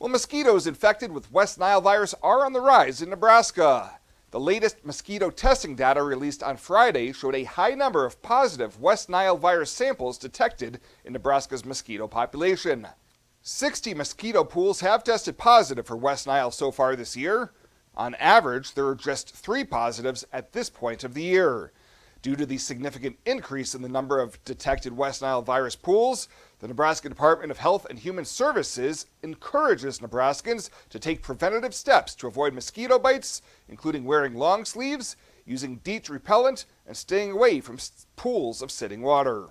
Well, mosquitoes infected with West Nile virus are on the rise in Nebraska. The latest mosquito testing data released on Friday showed a high number of positive West Nile virus samples detected in Nebraska's mosquito population. 60 mosquito pools have tested positive for West Nile so far this year. On average, there are just three positives at this point of the year. Due to the significant increase in the number of detected West Nile virus pools, the Nebraska Department of Health and Human Services encourages Nebraskans to take preventative steps to avoid mosquito bites, including wearing long sleeves, using DEET repellent, and staying away from pools of sitting water.